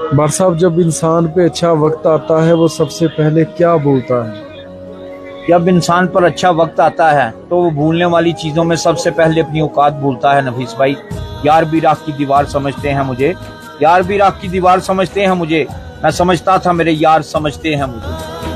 बार साहब, जब इंसान पे अच्छा वक्त आता है, वो सबसे पहले क्या बोलता है? जब इंसान पर अच्छा वक्त आता है तो वो भूलने वाली चीज़ों में सबसे पहले अपनी औकात भूलता है नफीस भाई। यार भी राख की दीवार समझते हैं मुझे। यार भी राख की दीवार समझते हैं मुझे। मैं समझता था, मेरे यार समझते हैं मुझे।